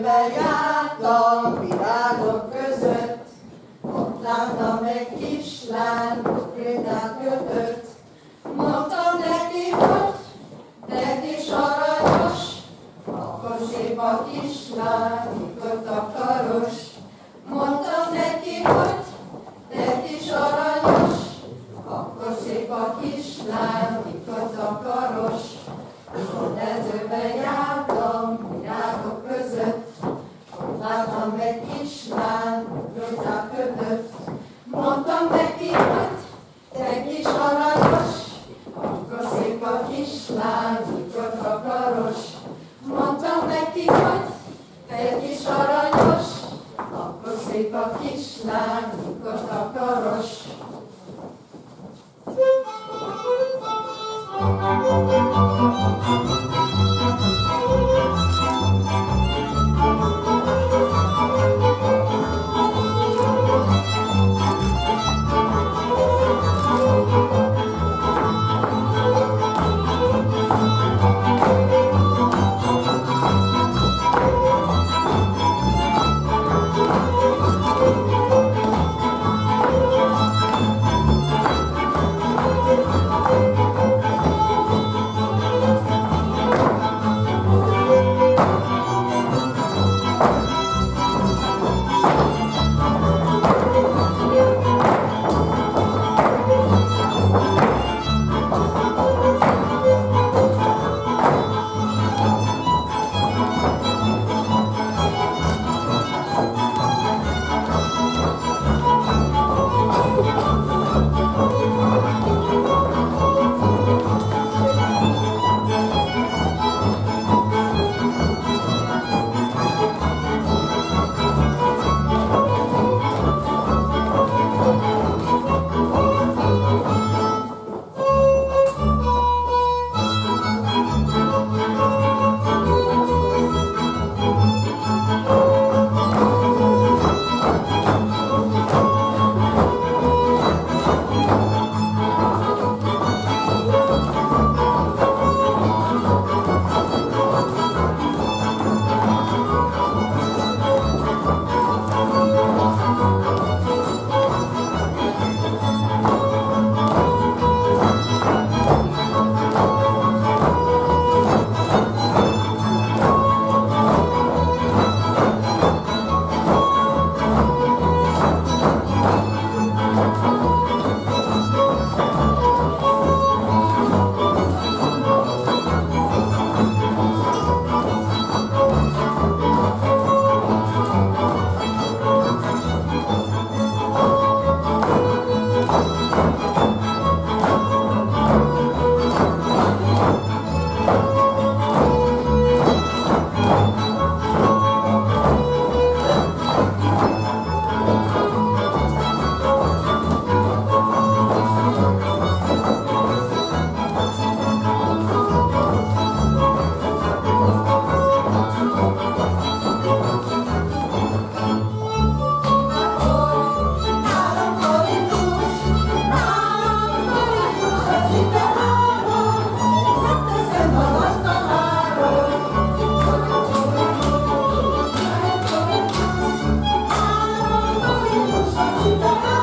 Körbe jártam virágok között, ott láttam egy kislány, krétát kötött. Mondtam neki, hogy te is aranyos, akkor szép a kislány. Oh,